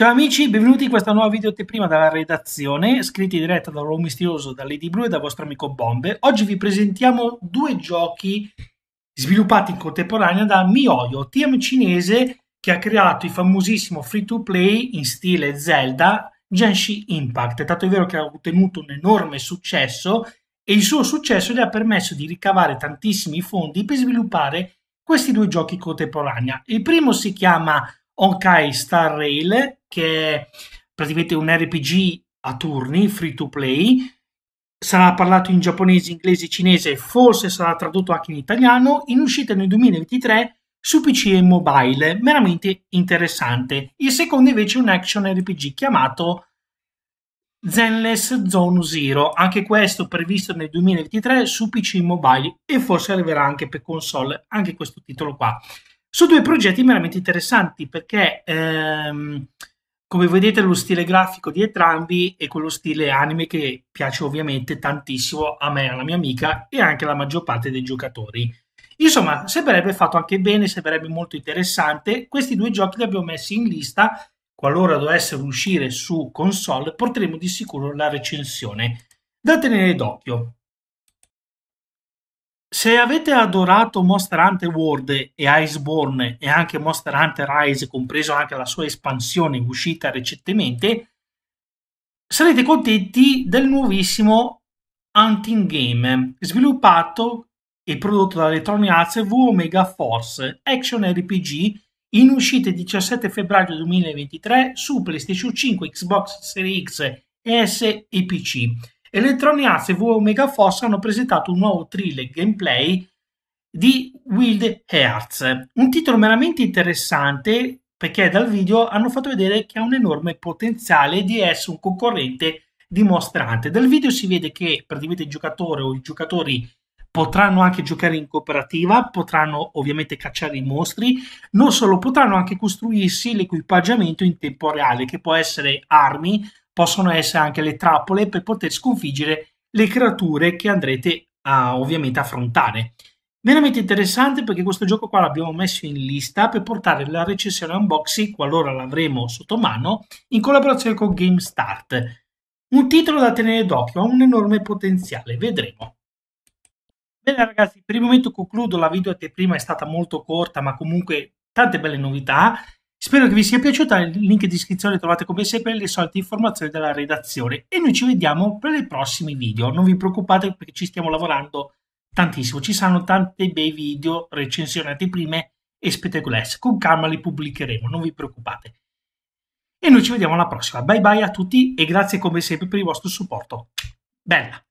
Ciao amici, benvenuti in questa nuova video prima dalla redazione, scritti in diretta da Uomo Misterioso, da Lady Blue e dal vostro amico Bombe. Oggi vi presentiamo due giochi sviluppati in contemporanea da MiHoYo, team cinese che ha creato il famosissimo free to play in stile Zelda Genshin Impact. È tanto vero che ha ottenuto un enorme successo e il suo successo gli ha permesso di ricavare tantissimi fondi per sviluppare questi due giochi contemporanea. Il primo si chiama Honkai Star Rail, che è praticamente un RPG a turni, free to play. Sarà parlato in giapponese, inglese cinese, forse sarà tradotto anche in italiano, in uscita nel 2023 su PC e mobile, veramente interessante. Il secondo invece è un action RPG chiamato Zenless Zone Zero, anche questo previsto nel 2023 su PC e mobile e forse arriverà anche per console, anche questo titolo qua. Sono due progetti veramente interessanti perché ehm, come vedete lo stile grafico di entrambi è quello stile anime che piace ovviamente tantissimo a me, alla mia amica e anche alla maggior parte dei giocatori. Insomma, sembrerebbe fatto anche bene, sembrerebbe molto interessante. Questi due giochi li abbiamo messi in lista qualora dovessero uscire su console, porteremo di sicuro la recensione. Da tenere d'occhio. Se avete adorato Monster Hunter World e Iceborne e anche Monster Hunter Rise, compreso anche la sua espansione uscita recentemente, sarete contenti del nuovissimo Hunting Game, sviluppato e prodotto da Electronic Arts Omega Force, action RPG in uscita il 17 febbraio 2023 su PlayStation 5, Xbox Series X, S e PC. Electronic Arts e V Omega Force hanno presentato un nuovo thriller gameplay di Wild Hearts, un titolo veramente interessante perché dal video hanno fatto vedere che ha un enorme potenziale di essere un concorrente di Monster Hunter. Dal video si vede che praticamente il giocatore o i giocatori potranno anche giocare in cooperativa, potranno ovviamente cacciare i mostri, non solo potranno anche costruirsi l'equipaggiamento in tempo reale, che può essere armi, possono essere anche le trappole per poter sconfiggere le creature che andrete a ovviamente affrontare. Veramente interessante perché questo gioco qua l'abbiamo messo in lista per portare la recensione unboxing qualora l'avremo sotto mano in collaborazione con GameStart. Un titolo da tenere d'occhio, ha un enorme potenziale, vedremo. Bene ragazzi, per il momento concludo, la video prima è stata molto corta ma comunque tante belle novità. Spero che vi sia piaciuta, il link in descrizione trovate come sempre le solite informazioni della redazione e noi ci vediamo per i prossimi video. Non vi preoccupate perché ci stiamo lavorando tantissimo, ci saranno tanti bei video, recensionati prime e spettacolari. Con calma li pubblicheremo, non vi preoccupate. E noi ci vediamo alla prossima. Bye bye a tutti e grazie come sempre per il vostro supporto. Bella!